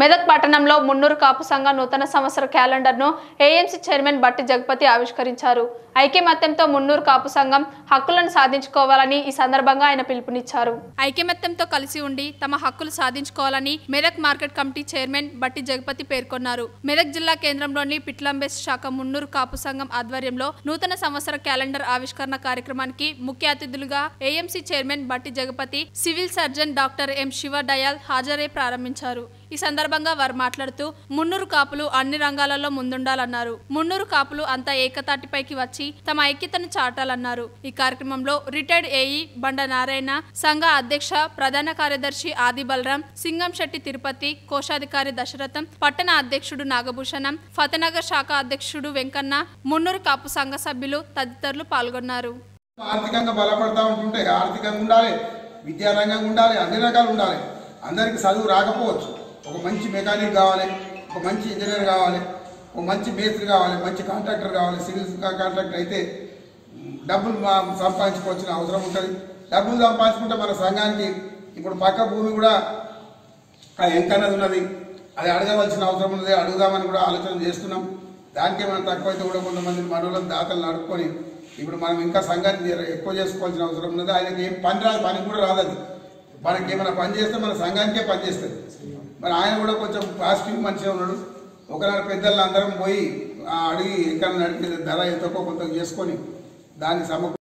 మెదక్ పట్టణంలో మున్నూరు కాపు సంఘ నూతన సంవత్సర క్యాలెండర్ను ఏఎంసీ చైర్మన్ బట్టి జగపతి ఆవిష్కరించారు. ఐకమత్యంతో మున్నూరు కాపు సంఘం హక్కులను సాధించుకోవాలని ఈ సందర్భంగా ఆయన పిలుపునిచ్చారు. ఐకమత్యంతో కలిసి ఉండి తమ హక్కులు సాధించుకోవాలని Medak market committee chairman Batti Jagapathi పేర్కొన్నారు. మెదక్ జిల్లా కేంద్రంలోని పిట్లంబేస్ శాఖ మున్నూరు కాపు సంఘం ఆధ్వర్యంలో నూతన సంవత్సర క్యాలెండర్ ఆవిష్కరణ కార్యక్రమానికి ముఖ్య అతిథులుగా AMC chairman Batti Jagapathi civil surgeon doctor M Shiva Dayal హాజరై ప్రారంభించారు. ఈ సందర్భంగా వారు మాట్లాడుతూ మున్నూరు కాపులు అన్ని రంగాలలో ముందుండాలన్నారు. మున్నూరు కాపులు అంతా ఏకతాటిపైకి వచ్చి తమ ఐక్యతను చాటాలన్నారు. ఈ కార్యక్రమంలో రిటైర్డ్ ఏఈ బండ నారాయణ సంఘ అధ్యక్ష ప్రధాన కార్యదర్శి ఆది బలరాం సింగం శెట్టి తిరుపతి కోశాధికారి దశరథం పట్టణ అధ్యక్షుడు నాగభూషణం ఫతనగర్ శాఖ అధ్యక్షుడు వెంకన్న మున్నూరు కాపు సంఘ సభ్యులు తదితరులు పాల్గొన్నారు. ఆర్థికంగా బలపడతా ఉంటుంటే ఆర్థికంగా ఉండాలి విద్యారంగంగా ఉండాలి అన్ని రకాలు ఉండాలి. అందరికి చదువు రాకపోవచ్చు. ఒక మంచి మెకానిక్ కావాలి ఒక మంచి ఇంజనీర్ కావాలి ఒక మంచి మేస్త్రి కావాలి మంచి కాంట్రాక్టర్ కావాలి సివిల్ కాంట్రాక్టర్ అయితే డబ్బులు సంపాదించుకోవాల్సిన అవసరం ఉంటుంది. డబ్బులు సంపాదించుకుంటే మన సంఘానికి ఇప్పుడు పక్క భూమి కూడా ఆ ఎంకన్నది ఉన్నది. అది అడగవలసిన అవసరం ఉన్నది. అడుగుదామని కూడా ఆలోచన చేస్తున్నాం. దానికే మనం తక్కువైతే కూడా కొంతమంది మనోళ్ళని దాతలు అడుక్కొని ఇప్పుడు మనం ఇంకా సంఘాన్ని ఎక్కువ చేసుకోవాల్సిన అవసరం ఉన్నది. ఆయనకి ఏం పని రాదు పని కూడా రాదు అది. మనకి ఏమైనా పని చేస్తే మన సంఘానికే పని చేస్తుంది. మరి ఆయన కూడా కొంచెం పాజిటివ్ మంచిగా ఉన్నాడు. ఒకనాడు పెద్దలు అందరం పోయి ఆ అడిగి ఎక్కడ నడిపే ధర ఎంతకో కొంత చేసుకొని దాన్ని సమకూ